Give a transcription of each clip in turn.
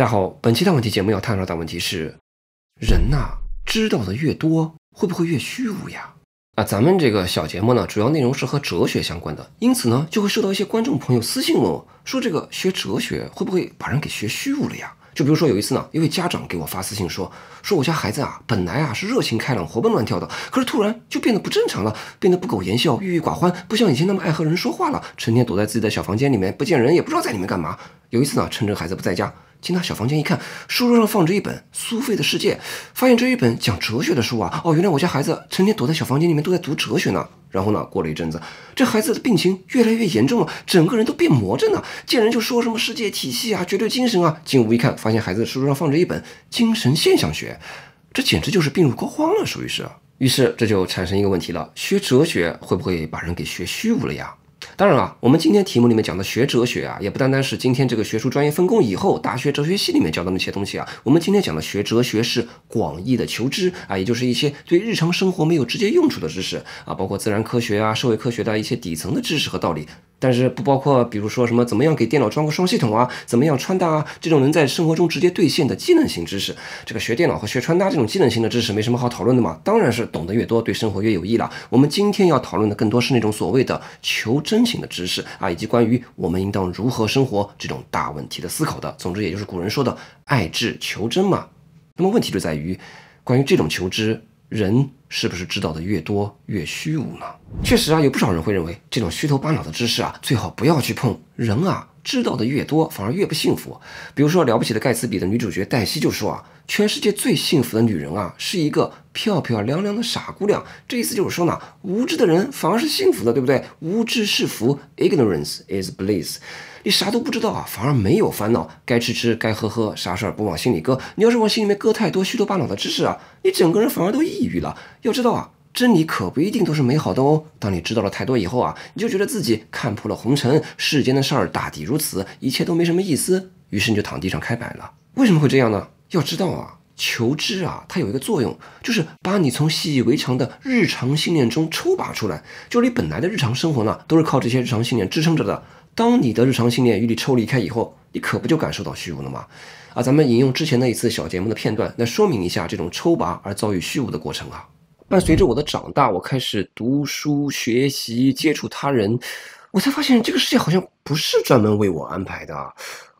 大家好，本期大问题节目要探讨的问题是：人呐，知道的越多，会不会越虚无呀？啊，咱们这个小节目呢，主要内容是和哲学相关的，因此呢，就会受到一些观众朋友私信问我，说这个学哲学会不会把人给学虚无了呀？就比如说有一次呢，一位家长给我发私信说，说我家孩子啊，本来啊是热情开朗、活蹦乱跳的，可是突然就变得不正常了，变得不苟言笑、郁郁寡欢，不像以前那么爱和人说话了，成天躲在自己的小房间里面不见人，也不知道在里面干嘛。有一次呢，趁着孩子不在家。进他小房间一看，书桌上放着一本《苏菲的世界》，发现这一本讲哲学的书啊！哦，原来我家孩子成天躲在小房间里面都在读哲学呢。然后呢，过了一阵子，这孩子的病情越来越严重了，整个人都变魔怔了，见人就说什么世界体系啊、绝对精神啊。进屋一看，发现孩子书桌上放着一本《精神现象学》，这简直就是病入膏肓了，属于是。于是这就产生一个问题了：学哲学会不会把人给学虚无了呀？当然了，我们今天题目里面讲的学哲学啊，也不单单是今天这个学术专业分工以后大学哲学系里面教的那些东西啊。我们今天讲的学哲学是广义的求知啊，也就是一些对日常生活没有直接用处的知识啊，包括自然科学啊、社会科学的一些底层的知识和道理。但是不包括，比如说什么怎么样给电脑装个双系统啊，怎么样穿搭啊，这种能在生活中直接兑现的技能型知识。这个学电脑和学穿搭这种技能型的知识没什么好讨论的嘛，当然是懂得越多对生活越有益了。我们今天要讨论的更多是那种所谓的求真型的知识啊，以及关于我们应当如何生活这种大问题的思考的。总之，也就是古人说的爱智求真嘛。那么问题就在于，关于这种求知。人是不是知道的越多越虚无呢？确实啊，有不少人会认为这种虚头巴脑的知识啊，最好不要去碰。人啊，知道的越多，反而越不幸福。比如说，《了不起的盖茨比》的女主角黛西就说啊，全世界最幸福的女人啊，是一个漂漂亮亮的傻姑娘。这意思就是说呢，无知的人反而是幸福的，对不对？无知是福，Ignorance is bliss。你啥都不知道啊，反而没有烦恼，该吃吃，该喝喝，啥事儿不往心里搁。你要是往心里面搁太多虚头巴脑的知识啊，你整个人反而都抑郁了。要知道啊，真理可不一定都是美好的哦。当你知道了太多以后啊，你就觉得自己看破了红尘，世间的事儿大抵如此，一切都没什么意思，于是你就躺地上开摆了。为什么会这样呢？要知道啊，求知啊，它有一个作用，就是把你从习以为常的日常信念中抽拔出来。就是你本来的日常生活呢，都是靠这些日常信念支撑着的。当你的日常信念与你抽离开以后，你可不就感受到虚无了吗？啊，咱们引用之前那一次小节目的片段来说明一下这种抽拔而遭遇虚无的过程啊。伴随着我的长大，我开始读书学习，接触他人，我才发现这个世界好像不是专门为我安排的。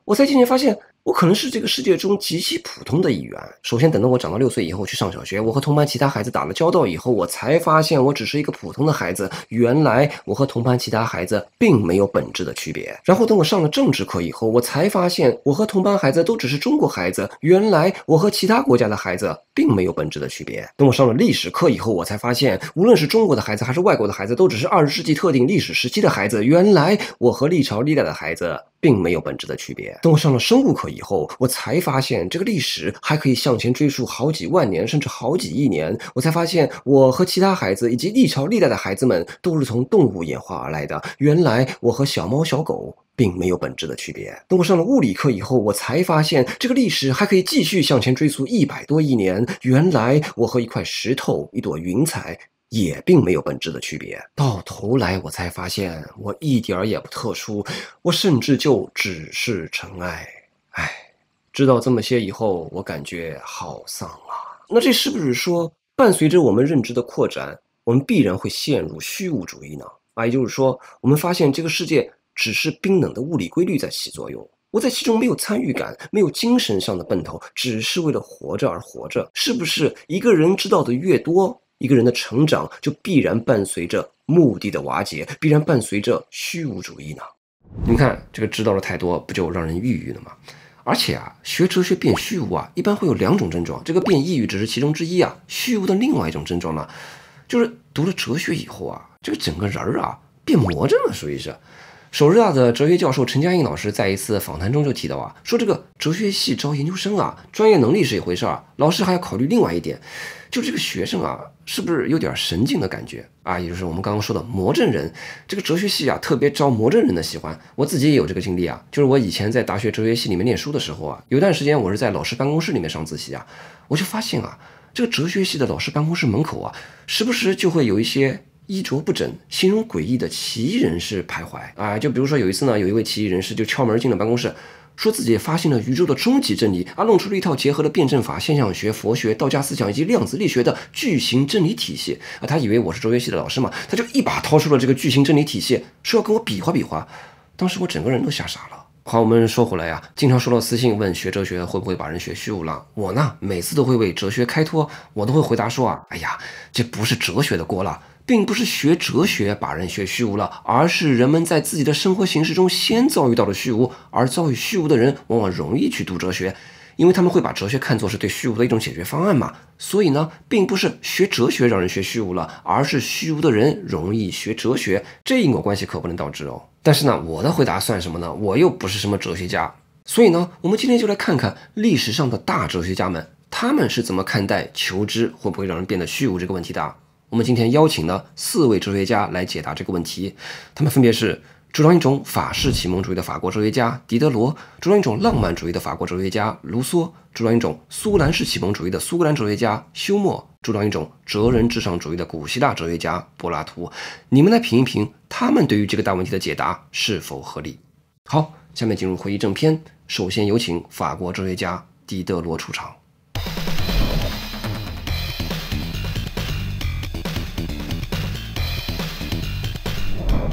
我才渐渐发现。我可能是这个世界中极其普通的一员。首先，等到我长到六岁以后去上小学，我和同班其他孩子打了交道以后，我才发现我只是一个普通的孩子。原来我和同班其他孩子并没有本质的区别。然后等我上了政治课以后，我才发现我和同班孩子都只是中国孩子。原来我和其他国家的孩子并没有本质的区别。等我上了历史课以后，我才发现无论是中国的孩子还是外国的孩子，都只是二十世纪特定历史时期的孩子。原来我和历朝历代的孩子。并没有本质的区别。等我上了生物课以后，我才发现这个历史还可以向前追溯好几万年，甚至好几亿年。我才发现我和其他孩子以及历朝历代的孩子们都是从动物演化而来的。原来我和小猫小狗并没有本质的区别。等我上了物理课以后，我才发现这个历史还可以继续向前追溯一百多亿年。原来我和一块石头、一朵云彩。也并没有本质的区别。到头来，我才发现我一点儿也不特殊，我甚至就只是尘埃。唉，知道这么些以后，我感觉好丧啊。那这是不是说，伴随着我们认知的扩展，我们必然会陷入虚无主义呢？啊，也就是说，我们发现这个世界只是冰冷的物理规律在起作用，我在其中没有参与感，没有精神上的奔头，只是为了活着而活着。是不是一个人知道的越多？一个人的成长就必然伴随着目的的瓦解，必然伴随着虚无主义呢？你看，这个知道的太多，不就让人抑郁了吗？而且啊，学哲学变虚无啊，一般会有两种症状，这个变抑郁只是其中之一啊。虚无的另外一种症状呢，就是读了哲学以后啊，这个整个人儿啊变魔怔了，属于是。首日大的哲学教授陈嘉映老师在一次访谈中就提到啊，说这个哲学系招研究生啊，专业能力是一回事儿，老师还要考虑另外一点，就这个学生啊，是不是有点神经的感觉啊？也就是我们刚刚说的魔怔人。这个哲学系啊，特别招魔怔人的喜欢。我自己也有这个经历啊，就是我以前在大学哲学系里面念书的时候啊，有段时间我是在老师办公室里面上自习啊，我就发现啊，这个哲学系的老师办公室门口啊，时不时就会有一些。衣着不整、形容诡异的奇异人士徘徊啊！就比如说有一次呢，有一位奇异人士就敲门进了办公室，说自己发现了宇宙的终极真理，啊，弄出了一套结合了辩证法、现象学、佛学、道家思想以及量子力学的巨型真理体系。啊，他以为我是哲学系的老师嘛，他就一把掏出了这个巨型真理体系，说要跟我比划比划。当时我整个人都吓傻了。好，我们说回来呀，经常收到私信问学哲学会不会把人学虚无了。我呢，每次都会为哲学开脱，我都会回答说啊，哎呀，这不是哲学的锅了，并不是学哲学把人学虚无了，而是人们在自己的生活形式中先遭遇到了虚无，而遭遇虚无的人往往容易去读哲学。因为他们会把哲学看作是对虚无的一种解决方案嘛，所以呢，并不是学哲学让人学虚无了，而是虚无的人容易学哲学，这因果关系可不能倒置哦。但是呢，我的回答算什么呢？我又不是什么哲学家，所以呢，我们今天就来看看历史上的大哲学家们，他们是怎么看待求知会不会让人变得虚无这个问题的。我们今天邀请了四位哲学家来解答这个问题，他们分别是。主张一种法式启蒙主义的法国哲学家狄德罗，主张一种浪漫主义的法国哲学家卢梭，主张一种苏格兰式启蒙主义的苏格兰哲学家休谟，主张一种哲人至上主义的古希腊哲学家柏拉图。你们来评一评，他们对于这个大问题的解答是否合理？好，下面进入会议正片，首先有请法国哲学家狄德罗出场。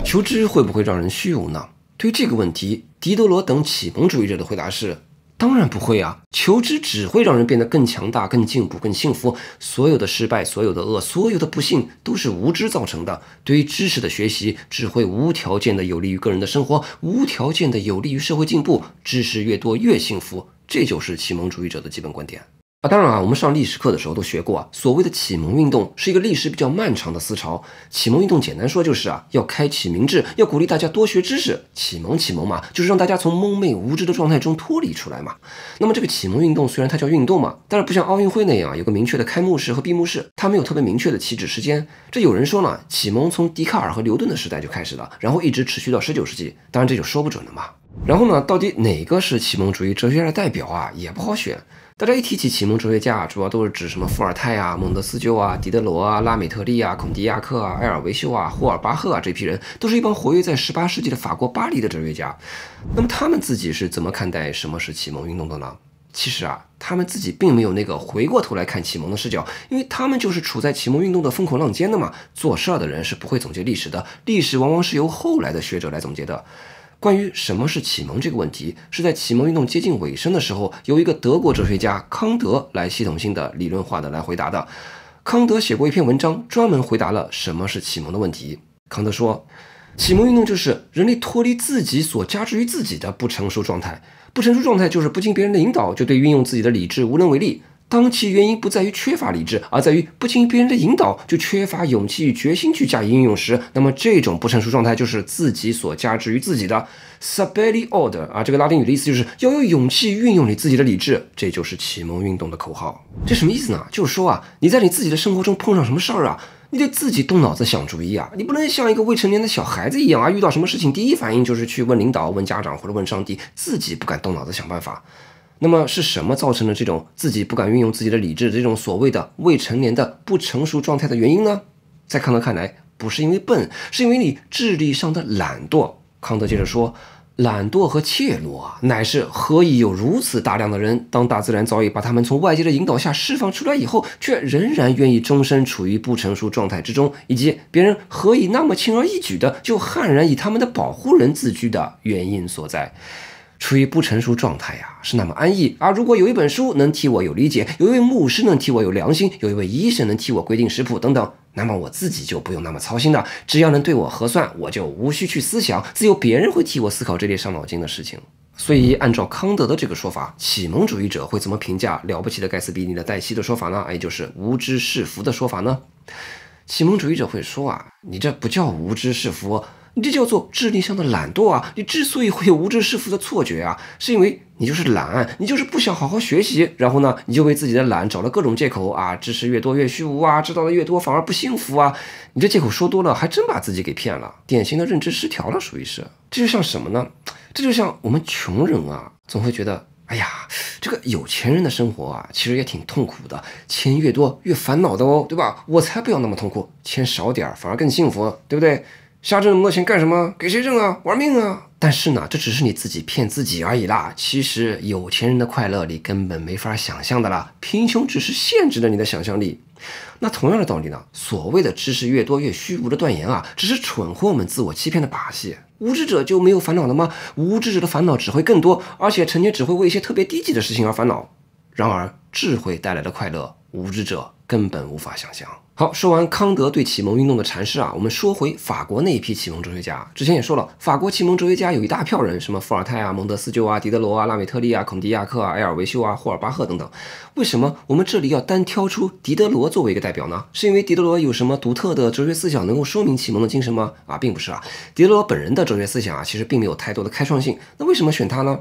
求知会不会让人虚无呢？对于这个问题，狄德罗等启蒙主义者的回答是：当然不会啊！求知只会让人变得更强大、更进步、更幸福。所有的失败、所有的恶、所有的不幸，都是无知造成的。对于知识的学习，只会无条件的有利于个人的生活，无条件的有利于社会进步。知识越多越幸福，这就是启蒙主义者的基本观点。啊，当然啊，我们上历史课的时候都学过啊。所谓的启蒙运动是一个历史比较漫长的思潮。启蒙运动简单说就是啊，要开启明智，要鼓励大家多学知识。启蒙启蒙嘛，就是让大家从蒙昧无知的状态中脱离出来嘛。那么这个启蒙运动虽然它叫运动嘛，但是不像奥运会那样有个明确的开幕式和闭幕式，它没有特别明确的起止时间。这有人说呢，启蒙从笛卡尔和牛顿的时代就开始了，然后一直持续到十九世纪。当然这就说不准了嘛。然后呢，到底哪个是启蒙主义哲学家的代表啊，也不好选。大家一提起启蒙哲学家，主要都是指什么伏尔泰啊、蒙德斯鸠啊、狄德罗啊、拉美特利啊、孔迪亚克啊、埃尔维修啊、霍尔巴赫啊这批人，都是一帮活跃在十八世纪的法国巴黎的哲学家。那么他们自己是怎么看待什么是启蒙运动的呢？其实啊，他们自己并没有那个回过头来看启蒙的视角，因为他们就是处在启蒙运动的风口浪尖的嘛。做事儿的人是不会总结历史的，历史往往是由后来的学者来总结的。关于什么是启蒙这个问题，是在启蒙运动接近尾声的时候，由一个德国哲学家康德来系统性的、理论化的来回答的。康德写过一篇文章，专门回答了什么是启蒙的问题。康德说，启蒙运动就是人类脱离自己所加之于自己的不成熟状态。不成熟状态就是不经别人的引导，就对运用自己的理智无能为力。当其原因不在于缺乏理智，而在于不经别人的引导就缺乏勇气与决心去加以应用时，那么这种不成熟状态就是自己所加之于自己的 s a b e l i o d e r 啊，这个拉丁语的意思就是要有勇气运用你自己的理智，这就是启蒙运动的口号。这什么意思呢？就是说啊，你在你自己的生活中碰上什么事儿啊，你得自己动脑子想主意啊，你不能像一个未成年的小孩子一样啊，遇到什么事情第一反应就是去问领导、问家长或者问上帝，自己不敢动脑子想办法。那么是什么造成了这种自己不敢运用自己的理智这种所谓的未成年的不成熟状态的原因呢？在康德看来，不是因为笨，是因为你智力上的懒惰。康德接着说，懒惰和怯懦啊，乃是何以有如此大量的人，当大自然早已把他们从外界的引导下释放出来以后，却仍然愿意终身处于不成熟状态之中，以及别人何以那么轻而易举的就悍然以他们的保护人自居的原因所在。处于不成熟状态呀，是那么安逸。而如果有一本书能替我有理解，有一位牧师能替我有良心，有一位医生能替我规定食谱等等，那么我自己就不用那么操心了。只要能对我核算，我就无需去思想，自有别人会替我思考这类伤脑筋的事情。所以，按照康德的这个说法，启蒙主义者会怎么评价了不起的盖茨比尼的黛西的说法呢？也就是无知是福的说法呢？启蒙主义者会说啊，你这不叫无知是福。你这叫做智力上的懒惰啊！你之所以会有无知是福的错觉啊，是因为你就是懒，你就是不想好好学习，然后呢，你就为自己的懒找了各种借口啊，知识越多越虚无啊，知道的越多反而不幸福啊！你这借口说多了，还真把自己给骗了，典型的认知失调了，属于是。这就像什么呢？这就像我们穷人啊，总会觉得，哎呀，这个有钱人的生活啊，其实也挺痛苦的，钱越多越烦恼的哦，对吧？我才不要那么痛苦，钱少点反而更幸福，对不对？瞎挣那么多钱干什么？给谁挣啊？玩命啊！但是呢，这只是你自己骗自己而已啦。其实有钱人的快乐你根本没法想象的啦，贫穷只是限制了你的想象力。那同样的道理呢，所谓的知识越多越虚无的断言啊，只是蠢货们自我欺骗的把戏。无知者就没有烦恼了吗？无知者的烦恼只会更多，而且成天只会为一些特别低级的事情而烦恼。然而，智慧带来的快乐，无知者根本无法想象。好，说完康德对启蒙运动的阐释啊，我们说回法国那一批启蒙哲学家。之前也说了，法国启蒙哲学家有一大票人，什么伏尔泰啊、蒙德斯鸠啊、狄德罗啊、拉美特利啊、孔迪亚克啊、埃尔维修啊、霍尔巴赫等等。为什么我们这里要单挑出狄德罗作为一个代表呢？是因为狄德罗有什么独特的哲学思想能够说明启蒙的精神吗？啊，并不是啊。狄德罗本人的哲学思想啊，其实并没有太多的开创性。那为什么选他呢？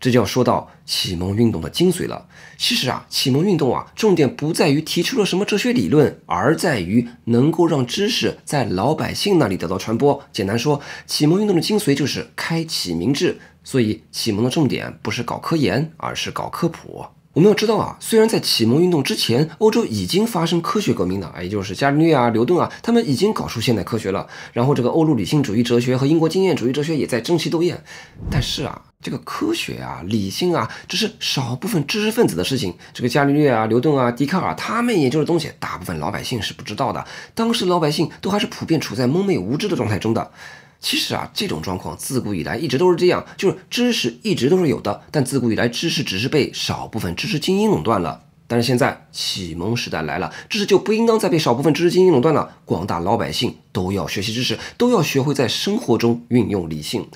这就要说到启蒙运动的精髓了。其实啊，启蒙运动啊，重点不在于提出了什么哲学理论，而在于能够让知识在老百姓那里得到传播。简单说，启蒙运动的精髓就是开启民智。所以，启蒙的重点不是搞科研，而是搞科普。我们要知道啊，虽然在启蒙运动之前，欧洲已经发生科学革命了，也就是伽利略啊、牛顿啊，他们已经搞出现代科学了。然后，这个欧陆理性主义哲学和英国经验主义哲学也在争奇斗艳。但是啊，这个科学啊、理性啊，只是少部分知识分子的事情。这个伽利略啊、牛顿啊、笛卡尔他们研究的东西，大部分老百姓是不知道的。当时老百姓都还是普遍处在蒙昧无知的状态中的。其实啊，这种状况自古以来一直都是这样，就是知识一直都是有的，但自古以来知识只是被少部分知识精英垄断了。但是现在启蒙时代来了，知识就不应当再被少部分知识精英垄断了，广大老百姓都要学习知识，都要学会在生活中运用理性。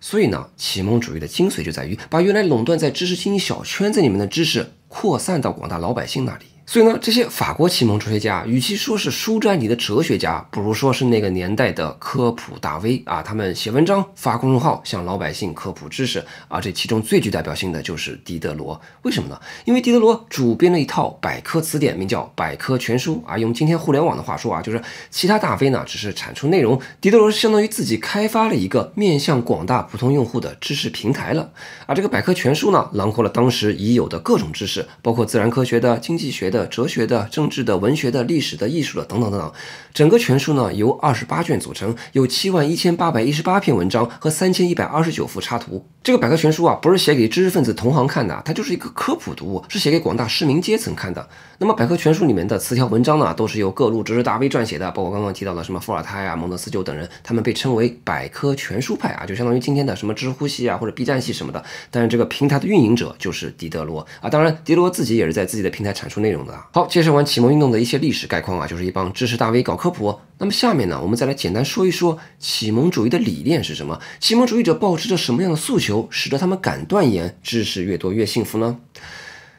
所以呢，启蒙主义的精髓就在于把原来垄断在知识精英小圈子里面的知识扩散到广大老百姓那里。所以呢，这些法国启蒙哲学家，与其说是书斋里的哲学家，不如说是那个年代的科普大 V 啊。他们写文章、发公众号，向老百姓科普知识。而这其中最具代表性的就是狄德罗。为什么呢？因为狄德罗主编了一套百科词典，名叫《百科全书》啊。用今天互联网的话说啊，就是其他大 V 呢只是产出内容，狄德罗相当于自己开发了一个面向广大普通用户的知识平台了。而这个《百科全书》呢，囊括了当时已有的各种知识，包括自然科学的、经济学的。哲学的、政治的、文学的、历史的、艺术的等等等等，整个全书呢由二十八卷组成，有七万一千八百一十八篇文章和三千一百二十九幅插图。这个百科全书啊，不是写给知识分子同行看的，它就是一个科普读物，是写给广大市民阶层看的。那么百科全书里面的词条文章呢，都是由各路知识大 V 撰写的，包括刚刚提到的什么伏尔泰啊、蒙德斯鸠等人，他们被称为百科全书派啊，就相当于今天的什么知乎系啊或者 B 站系什么的。但是这个平台的运营者就是狄德罗啊，当然狄德罗自己也是在自己的平台产出内容好，介绍完启蒙运动的一些历史概况啊，就是一帮知识大 V 搞科普。那么下面呢，我们再来简单说一说启蒙主义的理念是什么？启蒙主义者抱持着什么样的诉求，使得他们敢断言知识越多越幸福呢？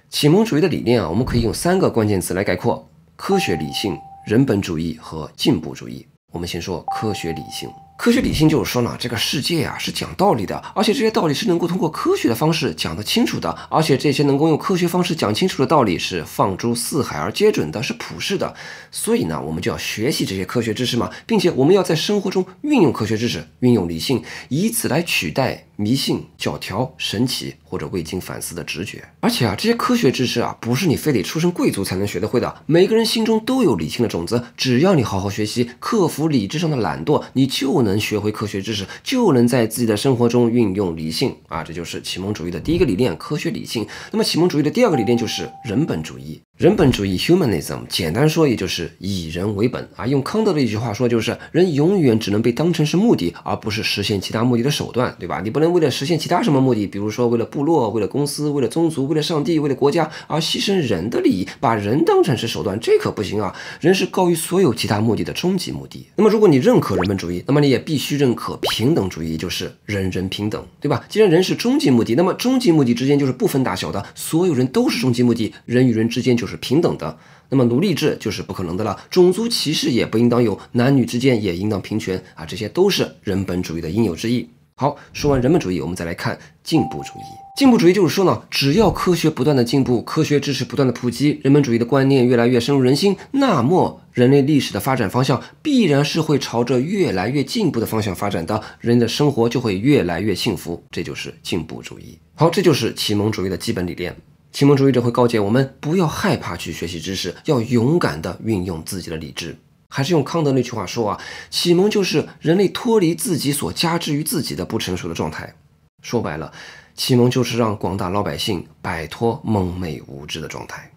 启蒙主义的理念啊，我们可以用三个关键词来概括：科学理性、人本主义和进步主义。我们先说科学理性。科学理性就是说呢，这个世界呀是讲道理的，而且这些道理是能够通过科学的方式讲得清楚的，而且这些能够用科学方式讲清楚的道理是放诸四海而皆准的，是普世的。所以呢，我们就要学习这些科学知识嘛，并且我们要在生活中运用科学知识，运用理性，以此来取代迷信、教条、神奇或者未经反思的直觉。而且啊，这些科学知识啊，不是你非得出身贵族才能学得会的，每个人心中都有理性的种子，只要你好好学习，克服理智上的懒惰，你就能学会科学知识，就能在自己的生活中运用理性啊！这就是启蒙主义的第一个理念——科学理性。那么，启蒙主义的第二个理念就是人本主义。人本主义 （humanism） 简单说，也就是以人为本啊。用康德的一句话说，就是人永远只能被当成是目的，而不是实现其他目的的手段，对吧？你不能为了实现其他什么目的，比如说为了部落、为了公司、为了宗族、为了上帝、为了国家而牺牲人的利益，把人当成是手段，这可不行啊！人是高于所有其他目的的终极目的。那么，如果你认可人本主义，那么你也必须认可平等主义，就是人人平等，对吧？既然人是终极目的，那么终极目的之间就是不分大小的，所有人都是终极目的，人与人之间就。就是平等的，那么奴隶制就是不可能的了。种族歧视也不应当有，男女之间也应当平权啊，这些都是人本主义的应有之义。好，说完人本主义，我们再来看进步主义。进步主义就是说呢，只要科学不断的进步，科学知识不断的普及，人本主义的观念越来越深入人心，那么人类历史的发展方向必然是会朝着越来越进步的方向发展的，人的生活就会越来越幸福。这就是进步主义。好，这就是启蒙主义的基本理念。启蒙主义者会告诫我们，不要害怕去学习知识，要勇敢地运用自己的理智。还是用康德那句话说啊，启蒙就是人类脱离自己所加之于自己的不成熟的状态。说白了，启蒙就是让广大老百姓摆脱蒙昧无知的状态。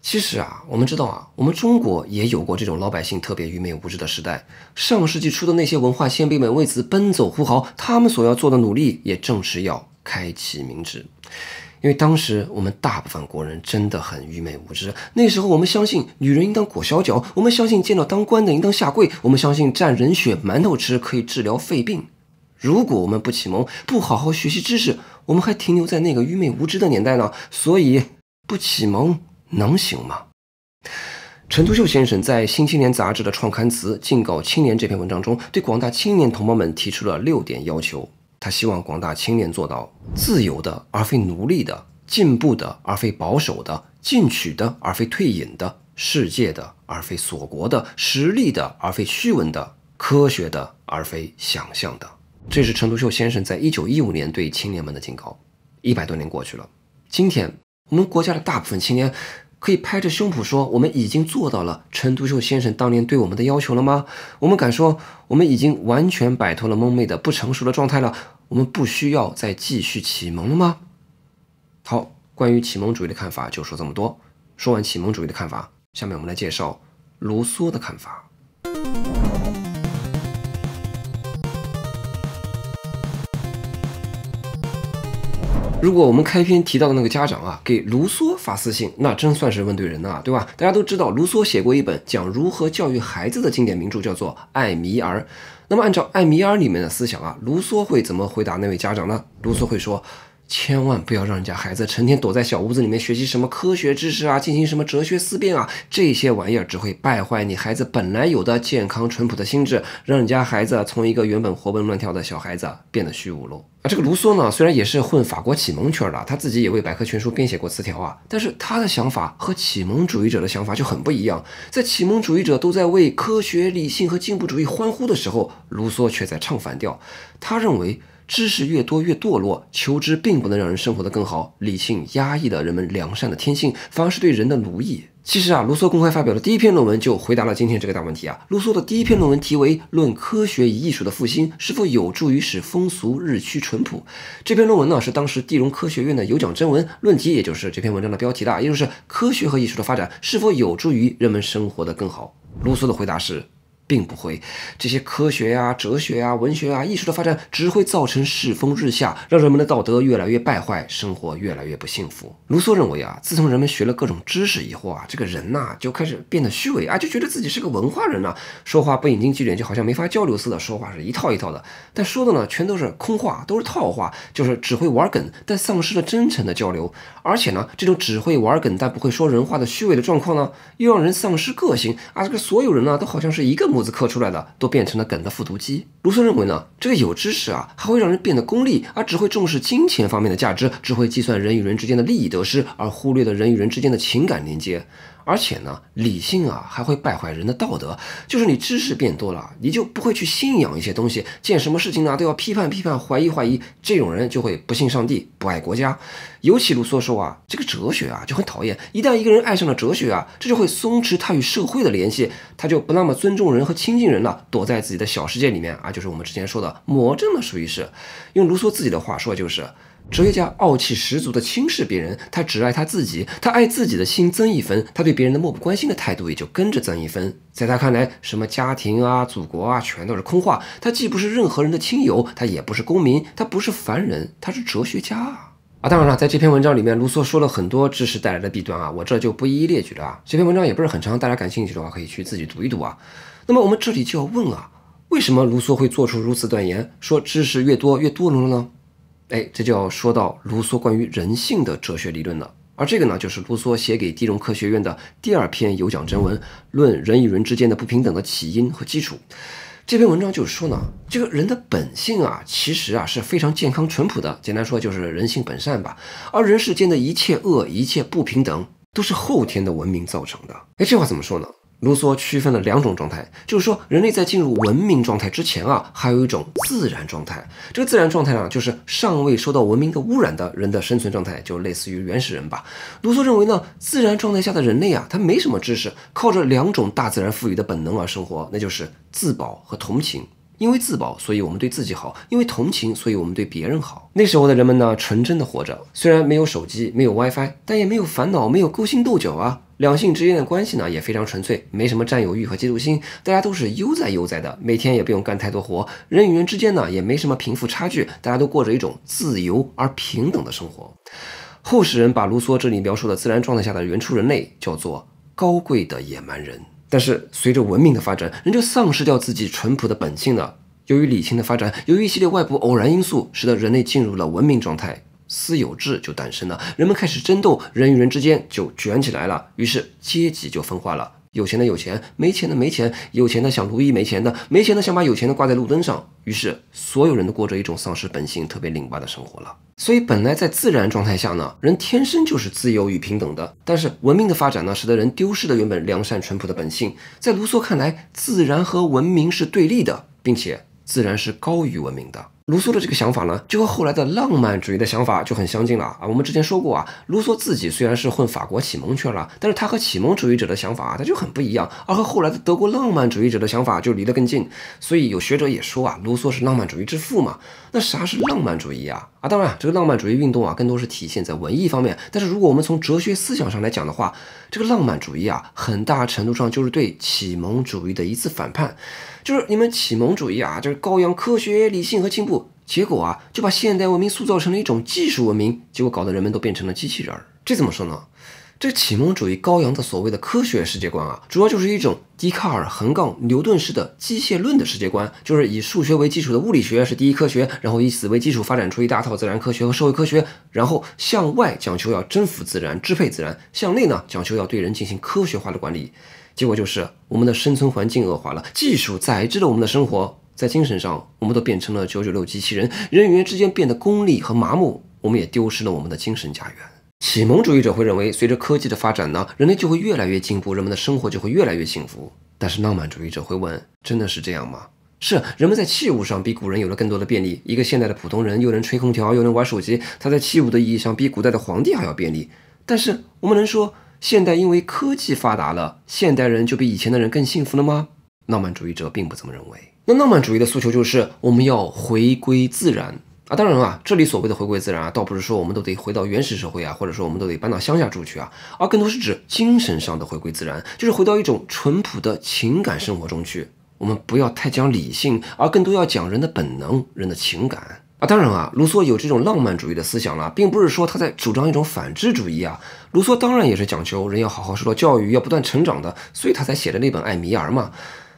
其实啊，我们知道啊，我们中国也有过这种老百姓特别愚昧无知的时代。上世纪初的那些文化先辈们为此奔走呼号，他们所要做的努力，也正是要开启明智。因为当时我们大部分国人真的很愚昧无知。那时候我们相信女人应当裹小脚，我们相信见到当官的应当下跪，我们相信蘸人血馒头吃可以治疗肺病。如果我们不启蒙，不好好学习知识，我们还停留在那个愚昧无知的年代呢。所以不启蒙能行吗？陈独秀先生在《新青年》杂志的创刊词《敬告青年》这篇文章中，对广大青年同胞们提出了六点要求。他希望广大青年做到自由的而非奴隶的，进步的而非保守的，进取的而非退隐的，世界的而非锁国的，实力的而非虚文的，科学的而非想象的。这是陈独秀先生在一九一五年对青年们的警告。一百多年过去了，今天我们国家的大部分青年。可以拍着胸脯说，我们已经做到了陈独秀先生当年对我们的要求了吗？我们敢说，我们已经完全摆脱了蒙昧的不成熟的状态了？我们不需要再继续启蒙了吗？好，关于启蒙主义的看法就说这么多。说完启蒙主义的看法，下面我们来介绍卢梭的看法。如果我们开篇提到的那个家长啊，给卢梭发私信，那真算是问对人了，对吧？大家都知道，卢梭写过一本讲如何教育孩子的经典名著，叫做《艾米尔》。那么，按照《艾米尔》里面的思想啊，卢梭会怎么回答那位家长呢？卢梭会说。千万不要让人家孩子成天躲在小屋子里面学习什么科学知识啊，进行什么哲学思辨啊，这些玩意儿只会败坏你孩子本来有的健康淳朴的心智，让人家孩子从一个原本活蹦乱跳的小孩子变得虚无喽。啊，这个卢梭呢，虽然也是混法国启蒙圈的，他自己也为百科全书编写过词条啊，但是他的想法和启蒙主义者的想法就很不一样。在启蒙主义者都在为科学、理性和进步主义欢呼的时候，卢梭却在唱反调。他认为。知识越多越堕落，求知并不能让人生活得更好。理性压抑了人们良善的天性，反而是对人的奴役。其实啊，卢梭公开发表的第一篇论文就回答了今天这个大问题啊。卢梭的第一篇论文题为《论科学与艺术的复兴是否有助于使风俗日趋淳朴》。这篇论文呢是当时地荣科学院的有奖征文，论题也就是这篇文章的标题的，也就是科学和艺术的发展是否有助于人们生活得更好。卢梭的回答是。并不会，这些科学呀、哲学呀、文学啊、艺术的发展只会造成世风日下，让人们的道德越来越败坏，生活越来越不幸福。卢梭认为啊，自从人们学了各种知识以后啊，这个人呐就开始变得虚伪啊，就觉得自己是个文化人呐，说话不引经据典，就好像没法交流似的，说话是一套一套的，但说的呢全都是空话，都是套话，就是只会玩梗，但丧失了真诚的交流。而且呢，这种只会玩梗但不会说人话的虚伪的状况呢，又让人丧失个性啊，这个所有人呢都好像是一个模。字刻出来的都变成了梗的复读机。卢梭认为呢，这个有知识啊，还会让人变得功利，而只会重视金钱方面的价值，只会计算人与人之间的利益得失，而忽略了人与人之间的情感连接。而且呢，理性啊还会败坏人的道德。就是你知识变多了，你就不会去信仰一些东西，见什么事情呢都要批判批判、怀疑怀疑。这种人就会不信上帝，不爱国家。尤其卢梭说啊，这个哲学啊就很讨厌。一旦一个人爱上了哲学啊，这就会松弛他与社会的联系，他就不那么尊重人和亲近人了，躲在自己的小世界里面啊。就是我们之前说的魔怔了，属于是。用卢梭自己的话说，就是。哲学家傲气十足地轻视别人，他只爱他自己，他爱自己的心增一分，他对别人的漠不关心的态度也就跟着增一分。在他看来，什么家庭啊、祖国啊，全都是空话。他既不是任何人的亲友，他也不是公民，他不是凡人，他是哲学家啊！啊，当然了，在这篇文章里面，卢梭说了很多知识带来的弊端啊，我这就不一一列举了啊。这篇文章也不是很长，大家感兴趣的话可以去自己读一读啊。那么我们这里就要问啊，为什么卢梭会做出如此断言，说知识越多越堕落呢？哎，这就要说到卢梭关于人性的哲学理论了。而这个呢，就是卢梭写给地荣科学院的第二篇有奖征文，论人与人之间的不平等的起因和基础。这篇文章就是说呢，这个人的本性啊，其实啊是非常健康淳朴的。简单说就是人性本善吧。而人世间的一切恶、一切不平等，都是后天的文明造成的。哎，这话怎么说呢？卢梭区分了两种状态，就是说人类在进入文明状态之前啊，还有一种自然状态。这个自然状态呢，就是尚未受到文明的污染的人的生存状态，就类似于原始人吧。卢梭认为呢，自然状态下的人类啊，他没什么知识，靠着两种大自然赋予的本能而生活，那就是自保和同情。因为自保，所以我们对自己好；因为同情，所以我们对别人好。那时候的人们呢，纯真的活着，虽然没有手机，没有 WiFi，但也没有烦恼，没有勾心斗角啊。两性之间的关系呢，也非常纯粹，没什么占有欲和嫉妒心，大家都是悠哉悠哉的，每天也不用干太多活。人与人之间呢，也没什么贫富差距，大家都过着一种自由而平等的生活。后世人把卢梭这里描述的自然状态下的原初人类叫做高贵的野蛮人。但是随着文明的发展，人就丧失掉自己淳朴的本性了。由于理性的发展，由于一系列外部偶然因素，使得人类进入了文明状态，私有制就诞生了。人们开始争斗，人与人之间就卷起来了，于是阶级就分化了。有钱的有钱，没钱的没钱。有钱的想奴役没钱的，没钱的想把有钱的挂在路灯上。于是所有人都过着一种丧失本性、特别拧巴的生活了。所以，本来在自然状态下呢，人天生就是自由与平等的。但是文明的发展呢，使得人丢失了原本良善淳朴的本性。在卢梭看来，自然和文明是对立的，并且自然是高于文明的。卢梭的这个想法呢，就和后来的浪漫主义的想法就很相近了啊。我们之前说过啊，卢梭自己虽然是混法国启蒙圈了，但是他和启蒙主义者的想法啊，他就很不一样，而和后来的德国浪漫主义者的想法就离得更近。所以有学者也说啊，卢梭是浪漫主义之父嘛。那啥是浪漫主义啊？啊，当然，这个浪漫主义运动啊，更多是体现在文艺方面。但是如果我们从哲学思想上来讲的话，这个浪漫主义啊，很大程度上就是对启蒙主义的一次反叛。就是你们启蒙主义啊，就是高扬科学、理性和进步，结果啊，就把现代文明塑造成了一种技术文明，结果搞得人们都变成了机器人儿。这怎么说呢？这启蒙主义高扬的所谓的科学世界观啊，主要就是一种笛卡尔横杠牛顿式的机械论的世界观，就是以数学为基础的物理学是第一科学，然后以此为基础发展出一大套自然科学和社会科学，然后向外讲求要征服自然、支配自然，向内呢讲求要对人进行科学化的管理。结果就是我们的生存环境恶化了，技术宰制了我们的生活，在精神上我们都变成了九九六机器人，人与人之间变得功利和麻木，我们也丢失了我们的精神家园。启蒙主义者会认为，随着科技的发展呢，人类就会越来越进步，人们的生活就会越来越幸福。但是浪漫主义者会问：真的是这样吗？是，人们在器物上比古人有了更多的便利。一个现代的普通人又能吹空调，又能玩手机，他在器物的意义上比古代的皇帝还要便利。但是我们能说？现代因为科技发达了，现代人就比以前的人更幸福了吗？浪漫主义者并不这么认为。那浪漫主义的诉求就是我们要回归自然啊！当然啊，这里所谓的回归自然啊，倒不是说我们都得回到原始社会啊，或者说我们都得搬到乡下住去啊，而更多是指精神上的回归自然，就是回到一种淳朴的情感生活中去。我们不要太讲理性，而更多要讲人的本能、人的情感。啊，当然啊，卢梭有这种浪漫主义的思想了，并不是说他在主张一种反智主义啊。卢梭当然也是讲求人要好好受到教育，要不断成长的，所以他才写的那本《艾米尔》嘛。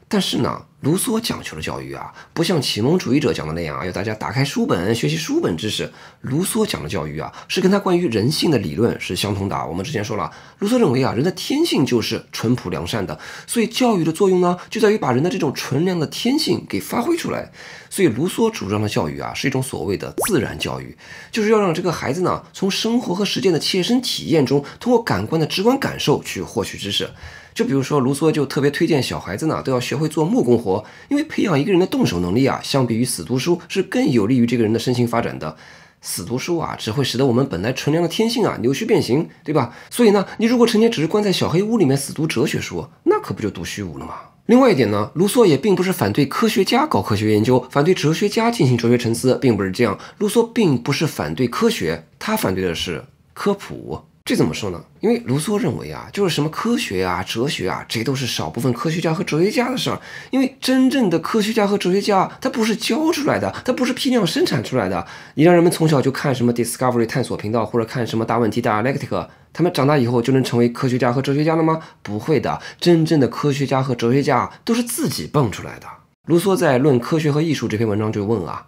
但是呢，卢梭讲求的教育啊，不像启蒙主义者讲的那样啊，要大家打开书本学习书本知识。卢梭讲的教育啊，是跟他关于人性的理论是相同的。我们之前说了，卢梭认为啊，人的天性就是淳朴良善的，所以教育的作用呢，就在于把人的这种纯良的天性给发挥出来。所以卢梭主张的教育啊，是一种所谓的自然教育，就是要让这个孩子呢，从生活和实践的切身体验中，通过感官的直观感受去获取知识。就比如说，卢梭就特别推荐小孩子呢，都要学会做木工活，因为培养一个人的动手能力啊，相比于死读书是更有利于这个人的身心发展的。死读书啊，只会使得我们本来纯良的天性啊扭曲变形，对吧？所以呢，你如果成天只是关在小黑屋里面死读哲学书，那可不就读虚无了吗？另外一点呢，卢梭也并不是反对科学家搞科学研究，反对哲学家进行哲学沉思，并不是这样。卢梭并不是反对科学，他反对的是科普。这怎么说呢？因为卢梭认为啊，就是什么科学啊、哲学啊，这都是少部分科学家和哲学家的事儿。因为真正的科学家和哲学家，他不是教出来的，他不是批量生产出来的。你让人们从小就看什么 Discovery 探索频道，或者看什么大问题 Dialectic，他们长大以后就能成为科学家和哲学家了吗？不会的。真正的科学家和哲学家都是自己蹦出来的。卢梭在《论科学和艺术》这篇文章就问啊。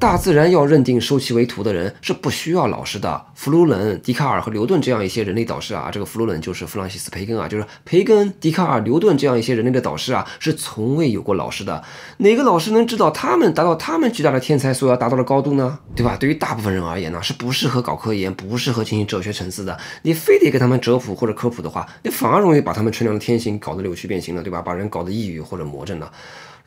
大自然要认定收其为徒的人是不需要老师的。弗鲁冷、笛卡尔和牛顿这样一些人类导师啊，这个弗鲁冷就是弗朗西斯·培根啊，就是培根、笛卡尔、牛顿这样一些人类的导师啊，是从未有过老师的。哪个老师能指导他们达到他们巨大的天才所要达到的高度呢？对吧？对于大部分人而言呢，是不适合搞科研，不适合进行哲学沉思的。你非得给他们哲普或者科普的话，你反而容易把他们纯良的天性搞得扭曲变形了，对吧？把人搞得抑郁或者魔怔了。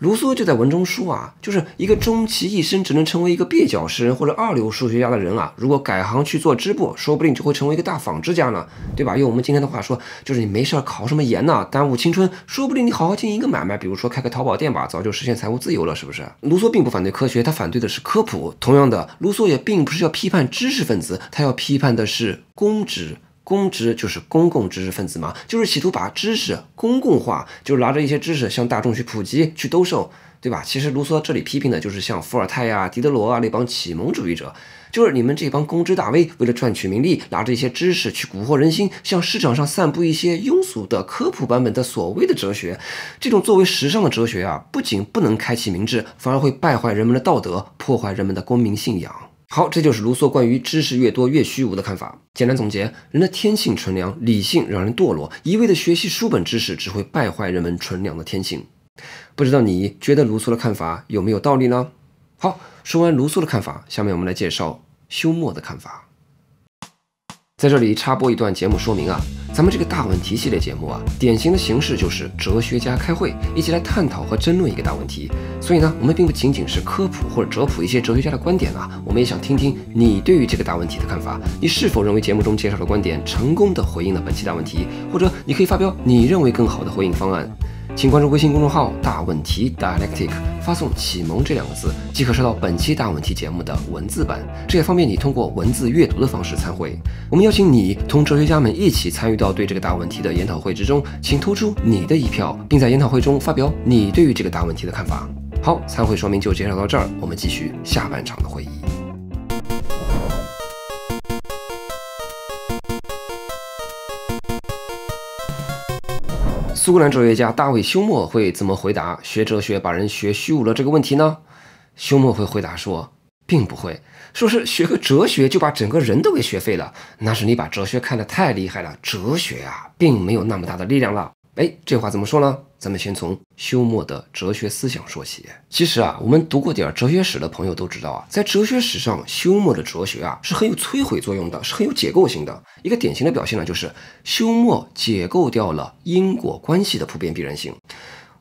卢梭就在文中说啊，就是一个终其一生只能成为一个蹩脚诗人或者二流数学家的人啊，如果改行去做织布，说不定就会成为一个大纺织家呢，对吧？用我们今天的话说，就是你没事考什么研呢？耽误青春，说不定你好好经营一个买卖，比如说开个淘宝店吧，早就实现财务自由了，是不是？卢梭并不反对科学，他反对的是科普。同样的，卢梭也并不是要批判知识分子，他要批判的是公知。公知就是公共知识分子嘛，就是企图把知识公共化，就是拿着一些知识向大众去普及、去兜售，对吧？其实卢梭这里批评的就是像伏尔泰呀、狄德罗啊那帮启蒙主义者，就是你们这帮公知大 V，为了赚取名利，拿着一些知识去蛊惑人心，向市场上散布一些庸俗的科普版本的所谓的哲学。这种作为时尚的哲学啊，不仅不能开启明智，反而会败坏人们的道德，破坏人们的公民信仰。好，这就是卢梭关于知识越多越虚无的看法。简单总结，人的天性纯良，理性让人堕落，一味的学习书本知识只会败坏人们纯良的天性。不知道你觉得卢梭的看法有没有道理呢？好，说完卢梭的看法，下面我们来介绍休谟的看法。在这里插播一段节目说明啊。咱们这个大问题系列节目啊，典型的形式就是哲学家开会，一起来探讨和争论一个大问题。所以呢，我们并不仅仅是科普或者哲普一些哲学家的观点啊，我们也想听听你对于这个大问题的看法。你是否认为节目中介绍的观点成功的回应了本期大问题？或者你可以发表你认为更好的回应方案。请关注微信公众号“大问题 Dialectic”，发送“启蒙”这两个字，即可收到本期大问题节目的文字版。这也方便你通过文字阅读的方式参会。我们邀请你同哲学家们一起参与到对这个大问题的研讨会之中，请投出你的一票，并在研讨会中发表你对于这个大问题的看法。好，参会说明就介绍到这儿，我们继续下半场的会议。苏格兰哲学家大卫·休谟会怎么回答“学哲学把人学虚无了”这个问题呢？休谟会回答说，并不会说是学个哲学就把整个人都给学废了，那是你把哲学看得太厉害了，哲学啊，并没有那么大的力量了。哎，这话怎么说呢？咱们先从休谟的哲学思想说起。其实啊，我们读过点哲学史的朋友都知道啊，在哲学史上，休谟的哲学啊是很有摧毁作用的，是很有解构性的。一个典型的表现呢，就是休谟解构掉了因果关系的普遍必然性。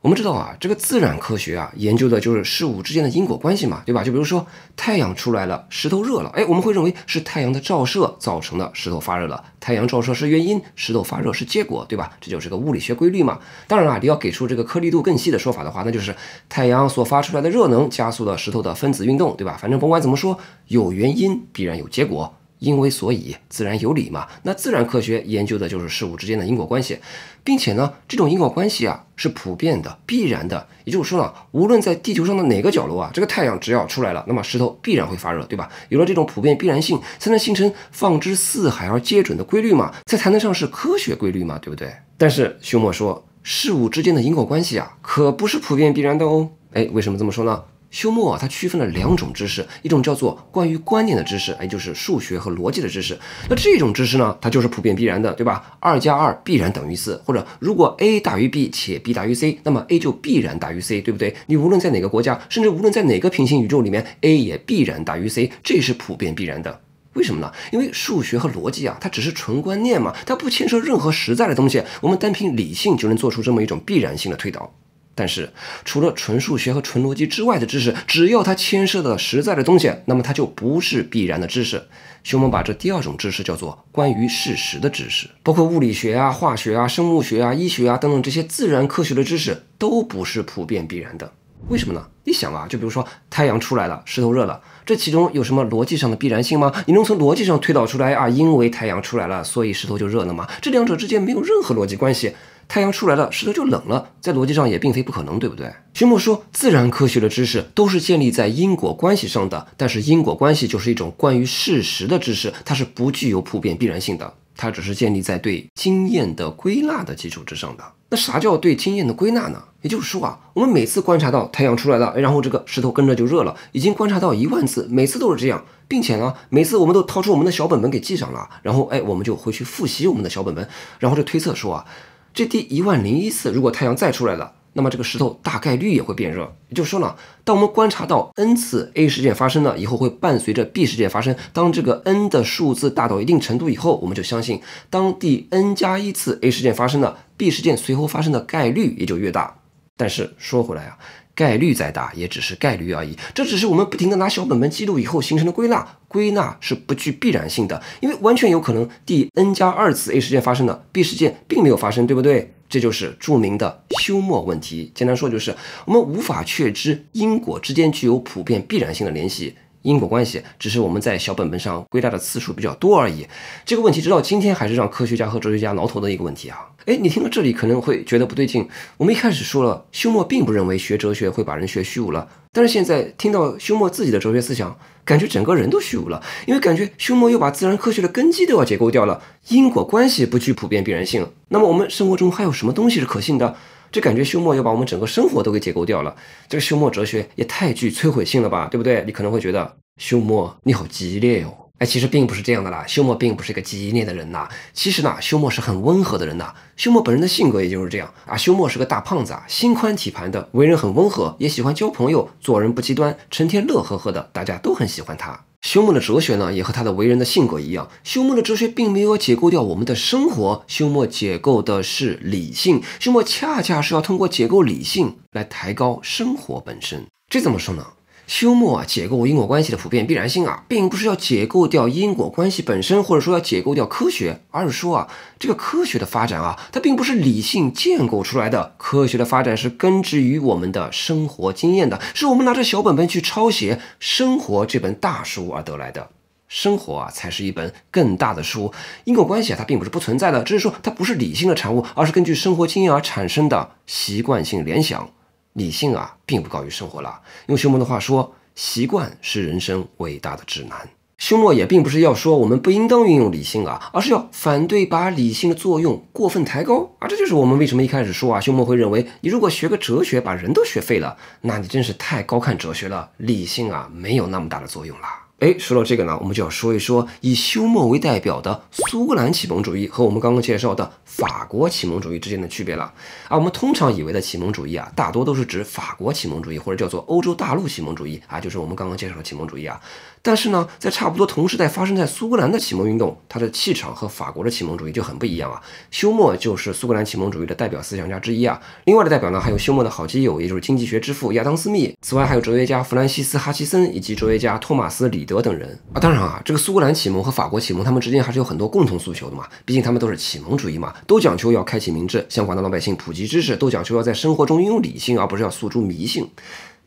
我们知道啊，这个自然科学啊，研究的就是事物之间的因果关系嘛，对吧？就比如说太阳出来了，石头热了，哎，我们会认为是太阳的照射造成的石头发热了，太阳照射是原因，石头发热是结果，对吧？这就是个物理学规律嘛。当然啊，你要给出这个颗粒度更细的说法的话，那就是太阳所发出来的热能加速了石头的分子运动，对吧？反正甭管怎么说，有原因必然有结果。因为所以自然有理嘛，那自然科学研究的就是事物之间的因果关系，并且呢，这种因果关系啊是普遍的、必然的。也就是说呢，无论在地球上的哪个角落啊，这个太阳只要出来了，那么石头必然会发热，对吧？有了这种普遍必然性，才能形成放之四海而皆准的规律嘛，才谈得上是科学规律嘛，对不对？但是休谟说，事物之间的因果关系啊，可不是普遍必然的哦。哎，为什么这么说呢？休谟啊，他区分了两种知识，一种叫做关于观念的知识，哎，就是数学和逻辑的知识。那这种知识呢，它就是普遍必然的，对吧？二加二必然等于四，或者如果 a 大于 b 且 b 大于 c，那么 a 就必然大于 c，对不对？你无论在哪个国家，甚至无论在哪个平行宇宙里面，a 也必然大于 c，这是普遍必然的。为什么呢？因为数学和逻辑啊，它只是纯观念嘛，它不牵涉任何实在的东西，我们单凭理性就能做出这么一种必然性的推导。但是，除了纯数学和纯逻辑之外的知识，只要它牵涉的实在的东西，那么它就不是必然的知识。休谟把这第二种知识叫做关于事实的知识，包括物理学啊、化学啊、生物学啊、医学啊等等这些自然科学的知识，都不是普遍必然的。为什么呢？你想啊，就比如说太阳出来了，石头热了，这其中有什么逻辑上的必然性吗？你能从逻辑上推导出来啊？因为太阳出来了，所以石头就热了吗？这两者之间没有任何逻辑关系。太阳出来了，石头就冷了，在逻辑上也并非不可能，对不对？休谟说，自然科学的知识都是建立在因果关系上的，但是因果关系就是一种关于事实的知识，它是不具有普遍必然性的。它只是建立在对经验的归纳的基础之上的。那啥叫对经验的归纳呢？也就是说啊，我们每次观察到太阳出来了，然后这个石头跟着就热了，已经观察到一万次，每次都是这样，并且呢，每次我们都掏出我们的小本本给记上了，然后哎，我们就回去复习我们的小本本，然后就推测说啊，这第一万零一次，如果太阳再出来了。那么这个石头大概率也会变热，也就是说呢，当我们观察到 n 次 A 事件发生了以后，会伴随着 B 事件发生。当这个 n 的数字大到一定程度以后，我们就相信，当第 n 加一次 A 事件发生了，B 事件随后发生的概率也就越大。但是说回来啊，概率再大也只是概率而已，这只是我们不停的拿小本本记录以后形成的归纳，归纳是不具必然性的，因为完全有可能第 n 加二次 A 事件发生了，B 事件并没有发生，对不对？这就是著名的休谟问题。简单说，就是我们无法确知因果之间具有普遍必然性的联系，因果关系只是我们在小本本上归纳的次数比较多而已。这个问题直到今天还是让科学家和哲学家挠头的一个问题啊。哎，你听到这里可能会觉得不对劲。我们一开始说了，休谟并不认为学哲学会把人学虚无了，但是现在听到休谟自己的哲学思想。感觉整个人都虚无了，因为感觉休谟又把自然科学的根基都要解构掉了，因果关系不具普遍必然性。那么我们生活中还有什么东西是可信的？这感觉休谟要把我们整个生活都给解构掉了。这个休谟哲学也太具摧毁性了吧，对不对？你可能会觉得休谟你好激烈哟。哎，其实并不是这样的啦，休谟并不是一个激烈的人呐。其实呢，休谟是很温和的人呐。休谟本人的性格也就是这样啊。休谟是个大胖子啊，心宽体盘的，为人很温和，也喜欢交朋友，做人不极端，成天乐呵呵的，大家都很喜欢他。休谟的哲学呢，也和他的为人的性格一样。休谟的哲学并没有解构掉我们的生活，休谟解构的是理性。休谟恰恰是要通过解构理性来抬高生活本身。这怎么说呢？休谟啊，解构因果关系的普遍必然性啊，并不是要解构掉因果关系本身，或者说要解构掉科学，而是说啊，这个科学的发展啊，它并不是理性建构出来的。科学的发展是根植于我们的生活经验的，是我们拿着小本本去抄写《生活》这本大书而得来的。生活啊，才是一本更大的书。因果关系啊，它并不是不存在的，只是说它不是理性的产物，而是根据生活经验而产生的习惯性联想。理性啊，并不高于生活了。用休谟的话说，习惯是人生伟大的指南。休谟也并不是要说我们不应当运用理性啊，而是要反对把理性的作用过分抬高啊。这就是我们为什么一开始说啊，休谟会认为，你如果学个哲学把人都学废了，那你真是太高看哲学了。理性啊，没有那么大的作用了。哎，说到这个呢，我们就要说一说以休谟为代表的苏格兰启蒙主义和我们刚刚介绍的法国启蒙主义之间的区别了。啊，我们通常以为的启蒙主义啊，大多都是指法国启蒙主义或者叫做欧洲大陆启蒙主义啊，就是我们刚刚介绍的启蒙主义啊。但是呢，在差不多同时代发生在苏格兰的启蒙运动，它的气场和法国的启蒙主义就很不一样啊。休谟就是苏格兰启蒙主义的代表思想家之一啊。另外的代表呢，还有休谟的好基友，也就是经济学之父亚当·斯密。此外，还有哲学家弗兰西斯·哈奇森以及哲学家托马斯·里德等人啊。当然啊，这个苏格兰启蒙和法国启蒙，他们之间还是有很多共同诉求的嘛。毕竟他们都是启蒙主义嘛，都讲求要开启明智，向广大老百姓普及知识，都讲求要在生活中运用理性，而不是要诉诸迷信。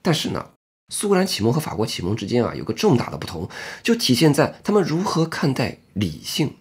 但是呢。苏格兰启蒙和法国启蒙之间啊，有个重大的不同，就体现在他们如何看待理性。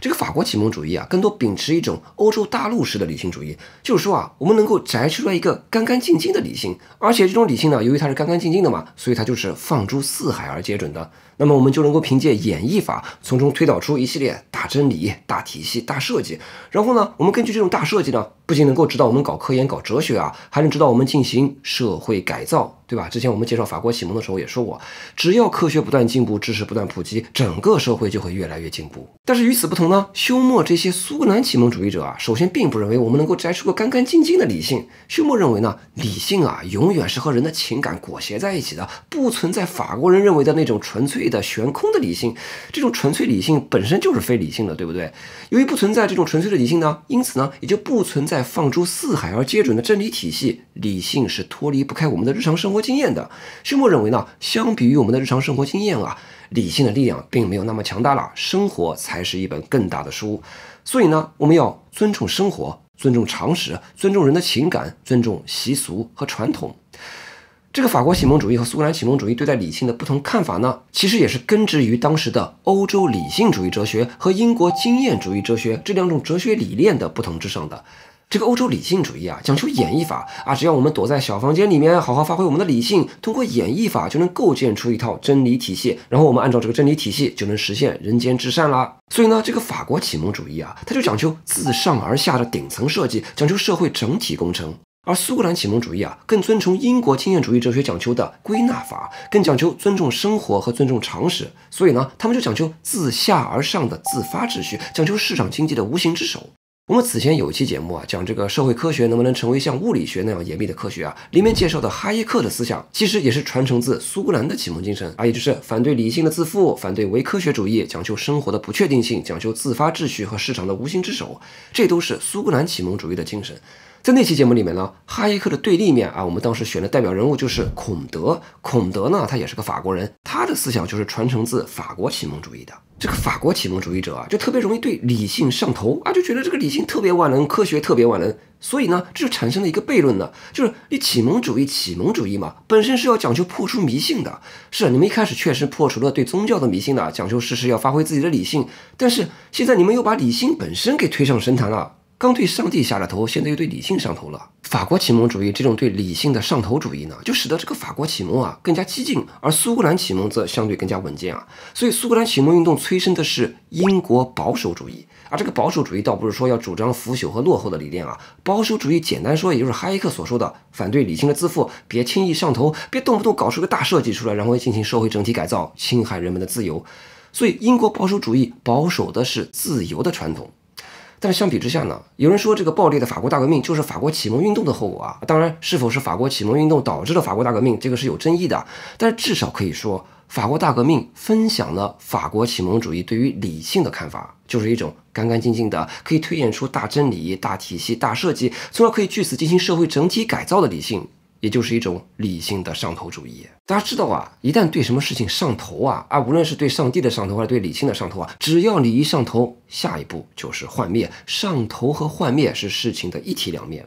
这个法国启蒙主义啊，更多秉持一种欧洲大陆式的理性主义，就是说啊，我们能够摘出来一个干干净净的理性，而且这种理性呢，由于它是干干净净的嘛，所以它就是放诸四海而皆准的。那么我们就能够凭借演绎法，从中推导出一系列大真理、大体系、大设计。然后呢，我们根据这种大设计呢，不仅能够指导我们搞科研、搞哲学啊，还能指导我们进行社会改造。对吧？之前我们介绍法国启蒙的时候也说过，只要科学不断进步，知识不断普及，整个社会就会越来越进步。但是与此不同呢，休谟这些苏格兰启蒙主义者啊，首先并不认为我们能够摘出个干干净净的理性。休谟认为呢，理性啊，永远是和人的情感裹挟在一起的，不存在法国人认为的那种纯粹的悬空的理性。这种纯粹理性本身就是非理性的，对不对？由于不存在这种纯粹的理性呢，因此呢，也就不存在放诸四海而皆准的真理体系。理性是脱离不开我们的日常生活。经验的休谟认为呢，相比于我们的日常生活经验啊，理性的力量并没有那么强大了，生活才是一本更大的书。所以呢，我们要尊重生活，尊重常识，尊重人的情感，尊重习俗和传统。这个法国启蒙主义和苏格兰启蒙主义对待理性的不同看法呢，其实也是根植于当时的欧洲理性主义哲学和英国经验主义哲学这两种哲学理念的不同之上的。这个欧洲理性主义啊，讲求演绎法啊，只要我们躲在小房间里面，好好发挥我们的理性，通过演绎法就能构建出一套真理体系，然后我们按照这个真理体系就能实现人间至善啦。所以呢，这个法国启蒙主义啊，它就讲究自上而下的顶层设计，讲究社会整体工程；而苏格兰启蒙主义啊，更遵从英国经验主义哲学讲究的归纳法，更讲究尊重生活和尊重常识。所以呢，他们就讲究自下而上的自发秩序，讲究市场经济的无形之手。我们此前有一期节目啊，讲这个社会科学能不能成为像物理学那样严密的科学啊？里面介绍的哈耶克的思想，其实也是传承自苏格兰的启蒙精神啊，也就是反对理性的自负，反对唯科学主义，讲究生活的不确定性，讲究自发秩序和市场的无形之手，这都是苏格兰启蒙主义的精神。在那期节目里面呢，哈耶克的对立面啊，我们当时选的代表人物就是孔德。孔德呢，他也是个法国人，他的思想就是传承自法国启蒙主义的。这个法国启蒙主义者啊，就特别容易对理性上头啊，就觉得这个理性特别万能，科学特别万能。所以呢，这就产生了一个悖论呢，就是你启蒙主义，启蒙主义嘛，本身是要讲究破除迷信的。是你们一开始确实破除了对宗教的迷信的，讲究事实要发挥自己的理性。但是现在你们又把理性本身给推上神坛了。刚对上帝下了头，现在又对理性上头了。法国启蒙主义这种对理性的上头主义呢，就使得这个法国启蒙啊更加激进，而苏格兰启蒙则相对更加稳健啊。所以苏格兰启蒙运动催生的是英国保守主义，而这个保守主义倒不是说要主张腐朽和落后的理念啊。保守主义简单说，也就是哈耶克所说的反对理性的自负，别轻易上头，别动不动搞出个大设计出来，然后进行社会整体改造，侵害人们的自由。所以英国保守主义保守的是自由的传统。但是相比之下呢，有人说这个暴烈的法国大革命就是法国启蒙运动的后果啊。当然，是否是法国启蒙运动导致了法国大革命，这个是有争议的。但是至少可以说，法国大革命分享了法国启蒙主义对于理性的看法，就是一种干干净净的，可以推演出大真理、大体系、大设计，从而可以据此进行社会整体改造的理性。也就是一种理性的上头主义。大家知道啊，一旦对什么事情上头啊啊，无论是对上帝的上头，还是对理性的上头啊，只要你一上头，下一步就是幻灭。上头和幻灭是事情的一体两面。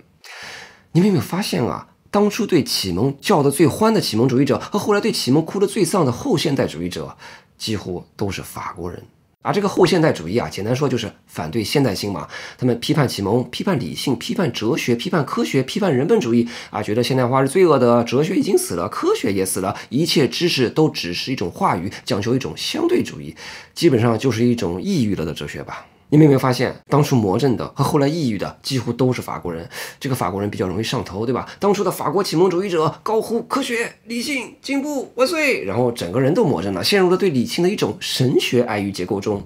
你们有没有发现啊？当初对启蒙叫得最欢的启蒙主义者，和后来对启蒙哭得最丧的后现代主义者，几乎都是法国人。而这个后现代主义啊，简单说就是反对现代性嘛。他们批判启蒙，批判理性，批判哲学，批判科学，批判人本主义啊，觉得现代化是罪恶的，哲学已经死了，科学也死了，一切知识都只是一种话语，讲求一种相对主义，基本上就是一种抑郁了的哲学吧。你们有没有发现，当初魔怔的和后来抑郁的几乎都是法国人？这个法国人比较容易上头，对吧？当初的法国启蒙主义者高呼科学、理性、进步万岁，然后整个人都魔怔了，陷入了对理性的一种神学爱欲结构中。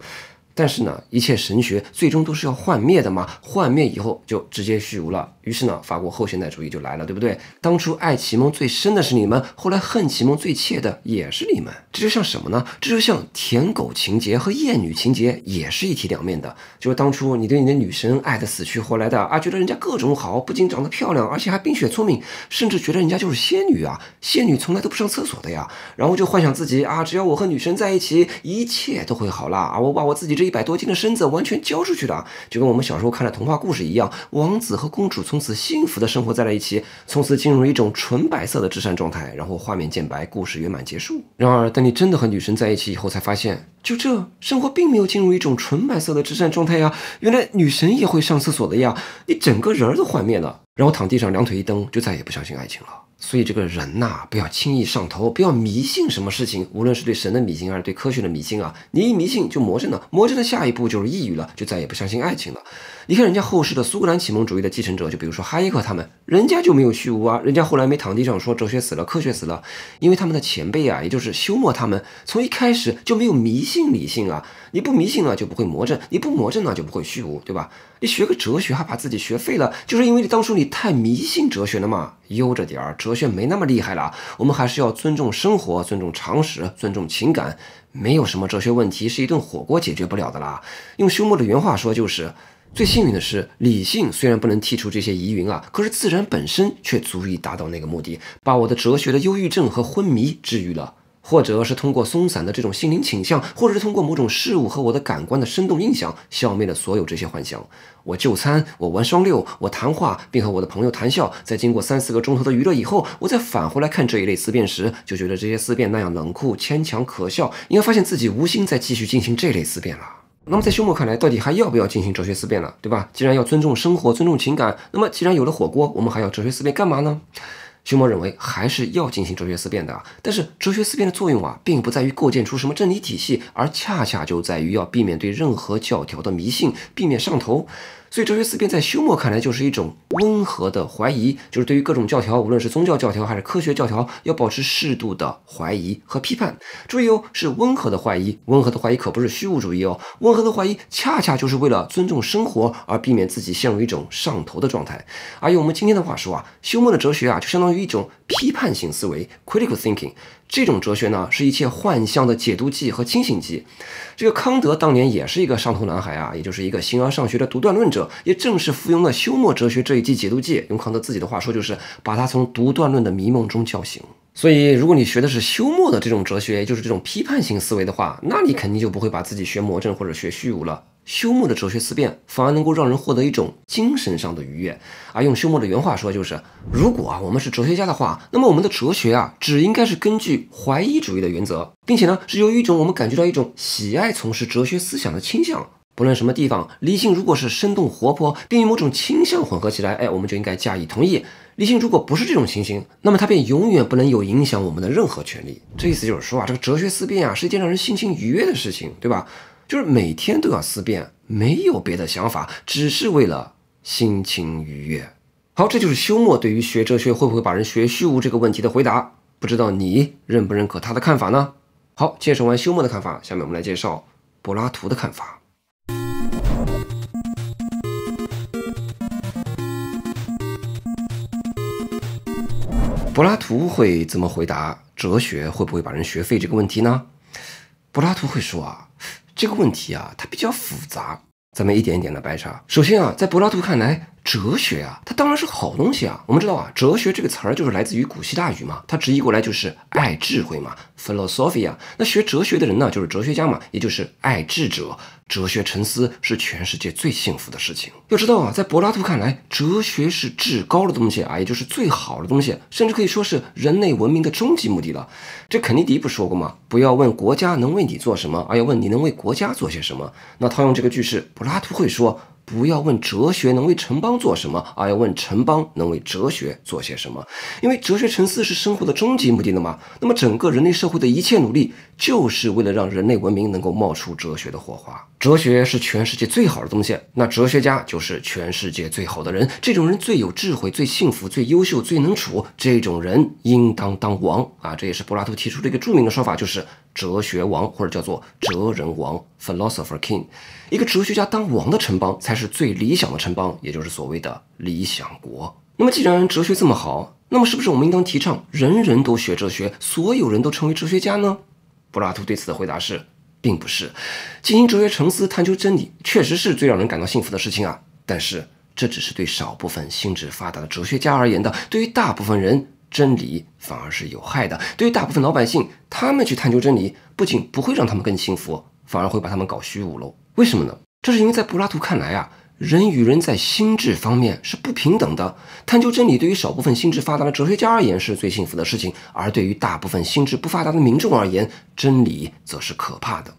但是呢，一切神学最终都是要幻灭的嘛，幻灭以后就直接虚无了。于是呢，法国后现代主义就来了，对不对？当初爱启蒙最深的是你们，后来恨启蒙最切的也是你们。这就像什么呢？这就像舔狗情节和厌女情节也是一体两面的。就是当初你对你的女神爱的死去活来的啊，觉得人家各种好，不仅长得漂亮，而且还冰雪聪明，甚至觉得人家就是仙女啊。仙女从来都不上厕所的呀。然后就幻想自己啊，只要我和女神在一起，一切都会好啦啊！我把我自己这一百多斤的身子完全交出去了，就跟我们小时候看的童话故事一样，王子和公主从此幸福的生活在了一起，从此进入一种纯白色的至善状态，然后画面渐白，故事圆满结束。然而，等你真的和女神在一起以后，才发现，就这生活并没有进入一种纯白色的至善状态呀！原来女神也会上厕所的呀！你整个人都幻灭了，然后躺地上两腿一蹬，就再也不相信爱情了。所以这个人呐，不要轻易上头，不要迷信什么事情，无论是对神的迷信还是对科学的迷信啊，你一迷信就魔怔了，魔怔的下一步就是抑郁了，就再也不相信爱情了。你看人家后世的苏格兰启蒙主义的继承者，就比如说哈耶克他们，人家就没有虚无啊，人家后来没躺地上说哲学死了，科学死了，因为他们的前辈啊，也就是休谟他们，从一开始就没有迷信理性啊，你不迷信了就不会魔怔，你不魔怔了就不会虚无，对吧？你学个哲学还把自己学废了，就是因为你当初你太迷信哲学了嘛，悠着点儿，哲学没那么厉害了，我们还是要尊重生活，尊重常识，尊重情感，没有什么哲学问题是一顿火锅解决不了的啦。用休谟的原话说就是。最幸运的是，理性虽然不能剔除这些疑云啊，可是自然本身却足以达到那个目的，把我的哲学的忧郁症和昏迷治愈了，或者是通过松散的这种心灵倾向，或者是通过某种事物和我的感官的生动印象，消灭了所有这些幻想。我就餐，我玩双六，我谈话，并和我的朋友谈笑。在经过三四个钟头的娱乐以后，我再返回来看这一类思辨时，就觉得这些思辨那样冷酷、牵强、可笑，应该发现自己无心再继续进行这类思辨了。那么在休谟看来，到底还要不要进行哲学思辨了，对吧？既然要尊重生活、尊重情感，那么既然有了火锅，我们还要哲学思辨干嘛呢？休谟认为还是要进行哲学思辨的，但是哲学思辨的作用啊，并不在于构建出什么真理体系，而恰恰就在于要避免对任何教条的迷信，避免上头。所以，哲学思辨在休谟看来就是一种温和的怀疑，就是对于各种教条，无论是宗教教条还是科学教条，要保持适度的怀疑和批判。注意哦，是温和的怀疑，温和的怀疑可不是虚无主义哦，温和的怀疑恰恰就是为了尊重生活，而避免自己陷入一种上头的状态。而用我们今天的话说啊，休谟的哲学啊，就相当于一种批判性思维 （critical thinking）。这种哲学呢，是一切幻象的解读剂和清醒剂。这个康德当年也是一个上头男孩啊，也就是一个形而上学的独断论者，也正是服用了休谟哲学这一剂解毒剂。用康德自己的话说，就是把他从独断论的迷梦中叫醒。所以，如果你学的是休谟的这种哲学，就是这种批判性思维的话，那你肯定就不会把自己学魔怔或者学虚无了。休谟的哲学思辨反而能够让人获得一种精神上的愉悦，而用休谟的原话说，就是如果啊我们是哲学家的话，那么我们的哲学啊只应该是根据怀疑主义的原则，并且呢是由于一种我们感觉到一种喜爱从事哲学思想的倾向。不论什么地方，理性如果是生动活泼，并与某种倾向混合起来，哎，我们就应该加以同意。理性如果不是这种情形，那么它便永远不能有影响我们的任何权利。这意思就是说啊，这个哲学思辨啊是一件让人心情愉悦的事情，对吧？就是每天都要思辨，没有别的想法，只是为了心情愉悦。好，这就是休谟对于学哲学会不会把人学虚无这个问题的回答。不知道你认不认可他的看法呢？好，介绍完休谟的看法，下面我们来介绍柏拉图的看法。柏拉图会怎么回答哲学会不会把人学废这个问题呢？柏拉图会说啊。这个问题啊，它比较复杂，咱们一点一点的掰扯。首先啊，在柏拉图看来，哲学啊，它当然是好东西啊。我们知道啊，哲学这个词儿就是来自于古希腊语嘛，它直译过来就是爱智慧嘛，philosophy 啊。那学哲学的人呢，就是哲学家嘛，也就是爱智者。哲学沉思是全世界最幸福的事情。要知道啊，在柏拉图看来，哲学是至高的东西啊，也就是最好的东西，甚至可以说是人类文明的终极目的了。这肯尼迪不说过吗？不要问国家能为你做什么，而要问你能为国家做些什么。那套用这个句式，柏拉图会说。不要问哲学能为城邦做什么，而要问城邦能为哲学做些什么。因为哲学沉思是生活的终极目的了嘛。那么整个人类社会的一切努力，就是为了让人类文明能够冒出哲学的火花。哲学是全世界最好的东西，那哲学家就是全世界最好的人。这种人最有智慧、最幸福、最优秀、最能处。这种人应当当王啊！这也是柏拉图提出的一个著名的说法，就是。哲学王或者叫做哲人王 （philosopher king），一个哲学家当王的城邦才是最理想的城邦，也就是所谓的理想国。那么，既然哲学这么好，那么是不是我们应当提倡人人都学哲学，所有人都成为哲学家呢？柏拉图对此的回答是，并不是。进行哲学沉思、探究真理，确实是最让人感到幸福的事情啊。但是，这只是对少部分心智发达的哲学家而言的，对于大部分人。真理反而是有害的。对于大部分老百姓，他们去探究真理，不仅不会让他们更幸福，反而会把他们搞虚无喽。为什么呢？这是因为在柏拉图看来啊，人与人在心智方面是不平等的。探究真理对于少部分心智发达的哲学家而言是最幸福的事情，而对于大部分心智不发达的民众而言，真理则是可怕的。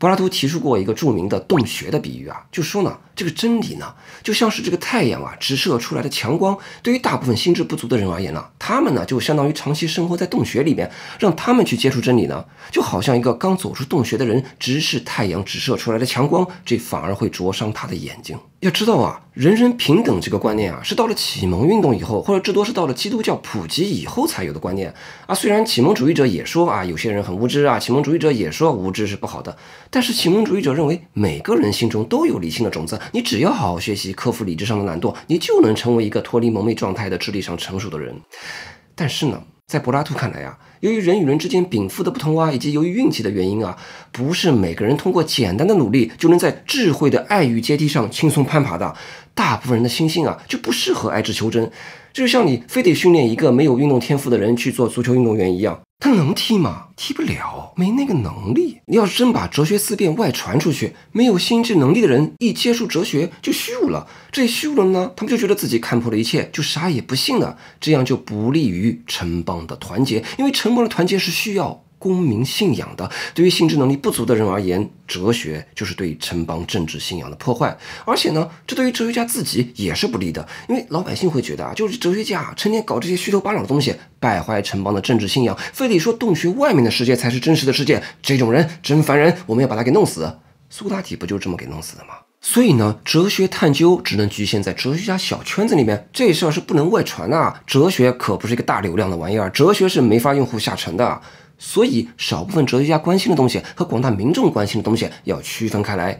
柏拉图提出过一个著名的洞穴的比喻啊，就说呢，这个真理呢，就像是这个太阳啊直射出来的强光，对于大部分心智不足的人而言呢，他们呢就相当于长期生活在洞穴里面，让他们去接触真理呢，就好像一个刚走出洞穴的人直视太阳直射出来的强光，这反而会灼伤他的眼睛。要知道啊，人人平等这个观念啊，是到了启蒙运动以后，或者至多是到了基督教普及以后才有的观念啊。虽然启蒙主义者也说啊，有些人很无知啊，启蒙主义者也说无知是不好的，但是启蒙主义者认为每个人心中都有理性的种子，你只要好好学习，克服理智上的懒惰，你就能成为一个脱离蒙昧状态的智力上成熟的人。但是呢，在柏拉图看来啊。由于人与人之间禀赋的不同啊，以及由于运气的原因啊，不是每个人通过简单的努力就能在智慧的爱欲阶梯上轻松攀爬的。大部分人的心性啊，就不适合爱智求真，就像你非得训练一个没有运动天赋的人去做足球运动员一样。他能踢吗？踢不了，没那个能力。你要是真把哲学思辨外传出去，没有心智能力的人一接触哲学就虚无了。这虚无了呢，他们就觉得自己看破了一切，就啥也不信了。这样就不利于城邦的团结，因为城邦的团结是需要公民信仰的。对于心智能力不足的人而言，哲学就是对城邦政治信仰的破坏。而且呢，这对于哲学家自己也是不利的，因为老百姓会觉得啊，就是哲学家成天搞这些虚头巴脑的东西，败坏城邦的政治信仰，非得说洞穴外面的世界才是真实的世界。这种人真烦人，我们要把他给弄死。苏格拉底不就这么给弄死的吗？所以呢，哲学探究只能局限在哲学家小圈子里面，这事儿是不能外传的。哲学可不是一个大流量的玩意儿，哲学是没法用户下沉的。所以，少部分哲学家关心的东西和广大民众关心的东西要区分开来。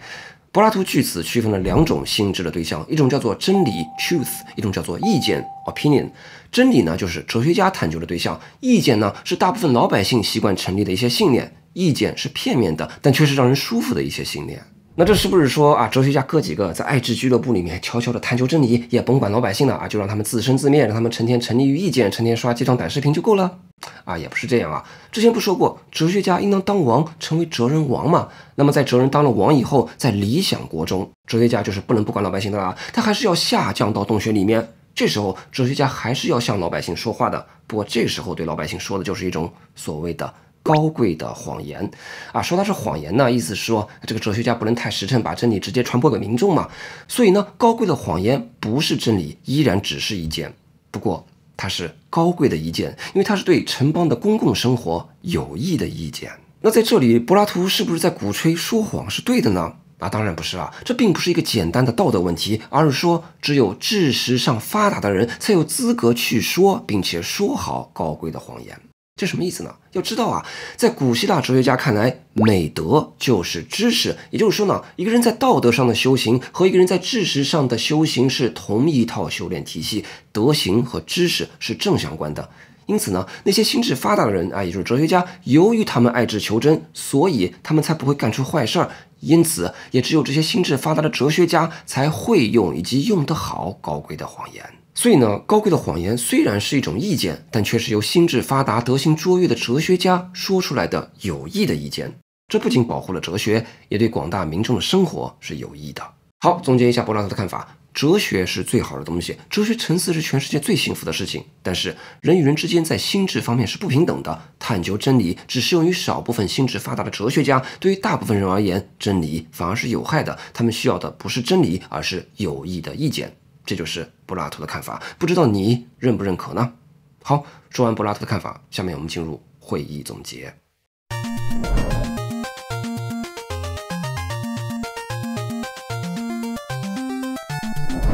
柏拉图据此区分了两种性质的对象，一种叫做真理 （truth），一种叫做意见 （opinion）。真理呢，就是哲学家探究的对象；意见呢，是大部分老百姓习惯成立的一些信念。意见是片面的，但却是让人舒服的一些信念。那这是不是说啊，哲学家哥几个在爱智俱乐部里面悄悄的探求真理，也甭管老百姓了啊，就让他们自生自灭，让他们成天沉溺于意见，成天刷鸡汤短视频就够了？啊，也不是这样啊。之前不说过，哲学家应当当王，成为哲人王嘛？那么在哲人当了王以后，在理想国中，哲学家就是不能不管老百姓的啦，他还是要下降到洞穴里面。这时候，哲学家还是要向老百姓说话的。不过这时候对老百姓说的就是一种所谓的。高贵的谎言啊，说它是谎言呢，意思是说这个哲学家不能太实诚，把真理直接传播给民众嘛。所以呢，高贵的谎言不是真理，依然只是一件。不过它是高贵的一件，因为它是对城邦的公共生活有益的意见。那在这里，柏拉图是不是在鼓吹说谎是对的呢？啊，当然不是啊，这并不是一个简单的道德问题，而是说只有知识上发达的人才有资格去说，并且说好高贵的谎言。这什么意思呢？要知道啊，在古希腊哲学家看来，美德就是知识。也就是说呢，一个人在道德上的修行和一个人在知识上的修行是同一套修炼体系，德行和知识是正相关的。因此呢，那些心智发达的人啊，也就是哲学家，由于他们爱智求真，所以他们才不会干出坏事儿。因此，也只有这些心智发达的哲学家才会用以及用得好高贵的谎言。所以呢，高贵的谎言虽然是一种意见，但却是由心智发达、德行卓越的哲学家说出来的有益的意见。这不仅保护了哲学，也对广大民众的生活是有益的。好，总结一下柏拉图的看法：哲学是最好的东西，哲学沉思是全世界最幸福的事情。但是，人与人之间在心智方面是不平等的。探究真理只适用于少部分心智发达的哲学家，对于大部分人而言，真理反而是有害的。他们需要的不是真理，而是有益的意见。这就是柏拉图的看法，不知道你认不认可呢？好，说完柏拉图的看法，下面我们进入会议总结。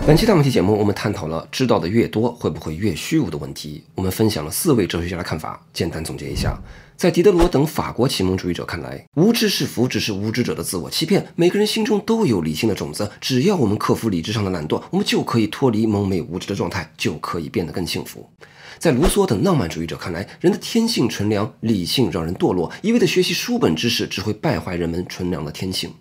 本期大问题节目，我们探讨了知道的越多会不会越虚无的问题。我们分享了四位哲学家的看法，简单总结一下。在狄德罗等法国启蒙主义者看来，无知是福，只是无知者的自我欺骗。每个人心中都有理性的种子，只要我们克服理智上的懒惰，我们就可以脱离蒙昧无知的状态，就可以变得更幸福。在卢梭等浪漫主义者看来，人的天性纯良，理性让人堕落，一味的学习书本知识只会败坏人们纯良的天性。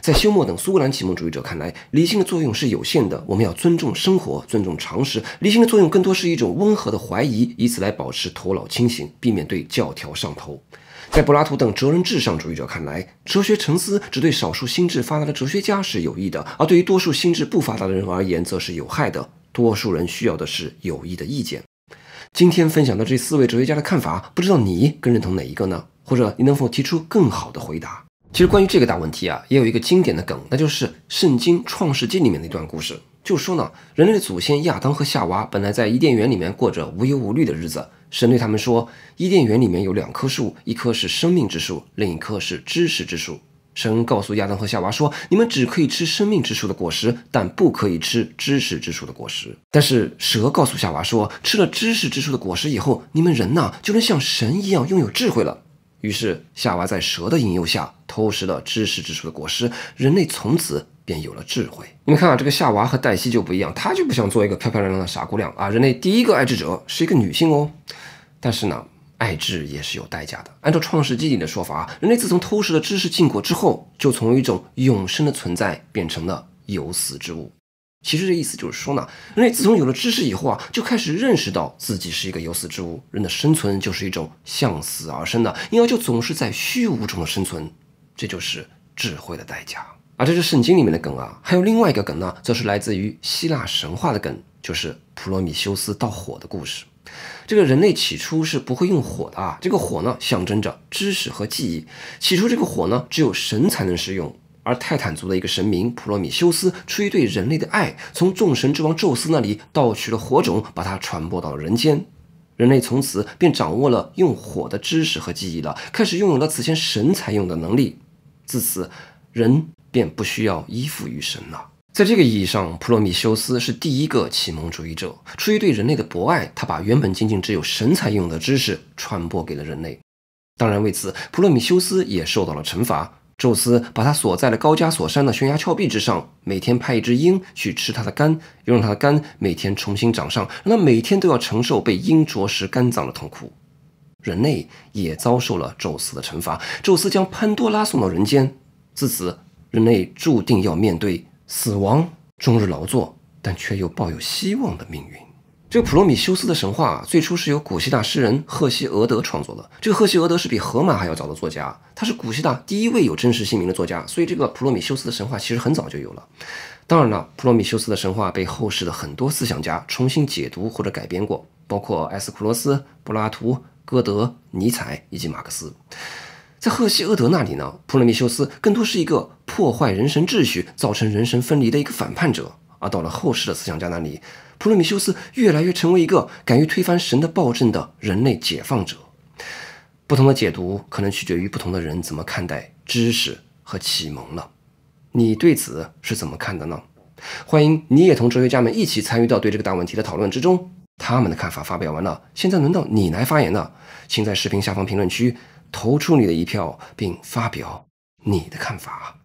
在休谟等苏格兰启蒙主义者看来，理性的作用是有限的。我们要尊重生活，尊重常识。理性的作用更多是一种温和的怀疑，以此来保持头脑清醒，避免对教条上头。在柏拉图等哲人至上主义者看来，哲学沉思只对少数心智发达的哲学家是有益的，而对于多数心智不发达的人而言，则是有害的。多数人需要的是有益的意见。今天分享的这四位哲学家的看法，不知道你更认同哪一个呢？或者你能否提出更好的回答？其实关于这个大问题啊，也有一个经典的梗，那就是《圣经·创世纪》里面的一段故事。就说呢，人类的祖先亚当和夏娃本来在伊甸园里面过着无忧无虑的日子。神对他们说，伊甸园里面有两棵树，一棵是生命之树，另一棵是知识之树。神告诉亚当和夏娃说，你们只可以吃生命之树的果实，但不可以吃知识之树的果实。但是蛇告诉夏娃说，吃了知识之树的果实以后，你们人呐就能像神一样拥有智慧了。于是夏娃在蛇的引诱下偷食了知识之树的果实，人类从此便有了智慧。你们看啊，这个夏娃和黛西就不一样，她就不想做一个漂漂亮亮的傻姑娘啊。人类第一个爱智者是一个女性哦，但是呢，爱智也是有代价的。按照创世纪里的说法啊，人类自从偷食了知识禁果之后，就从一种永生的存在变成了有死之物。其实这意思就是说呢，人类自从有了知识以后啊，就开始认识到自己是一个有死之物，人的生存就是一种向死而生的，因而就总是在虚无中的生存，这就是智慧的代价。而这是圣经里面的梗啊，还有另外一个梗呢，则是来自于希腊神话的梗，就是普罗米修斯盗火的故事。这个人类起初是不会用火的啊，这个火呢象征着知识和记忆。起初这个火呢只有神才能使用，而泰坦族的一个神明普罗米修斯出于对人类的爱，从众神之王宙斯那里盗取了火种，把它传播到了人间。人类从此便掌握了用火的知识和记忆了，开始拥有了此前神才用的能力。自此，人便不需要依附于神了。在这个意义上，普罗米修斯是第一个启蒙主义者。出于对人类的博爱，他把原本仅仅只有神才用的知识传播给了人类。当然，为此，普罗米修斯也受到了惩罚。宙斯把他锁在了高加索山的悬崖峭壁之上，每天派一只鹰去吃他的肝，又让他的肝每天重新长上，让他每天都要承受被鹰啄食肝脏的痛苦。人类也遭受了宙斯的惩罚，宙斯将潘多拉送到人间，自此人类注定要面对死亡、终日劳作，但却又抱有希望的命运。这个普罗米修斯的神话最初是由古希腊诗人赫西俄德创作的。这个赫西俄德是比荷马还要早的作家，他是古希腊第一位有真实姓名的作家，所以这个普罗米修斯的神话其实很早就有了。当然了，普罗米修斯的神话被后世的很多思想家重新解读或者改编过，包括埃斯库罗斯、柏拉图、歌德、尼采以及马克思。在赫西俄德那里呢，普罗米修斯更多是一个破坏人神秩序、造成人神分离的一个反叛者。而到了后世的思想家那里，普罗米修斯越来越成为一个敢于推翻神的暴政的人类解放者。不同的解读可能取决于不同的人怎么看待知识和启蒙了。你对此是怎么看的呢？欢迎你也同哲学家们一起参与到对这个大问题的讨论之中。他们的看法发表完了，现在轮到你来发言了，请在视频下方评论区投出你的一票，并发表你的看法。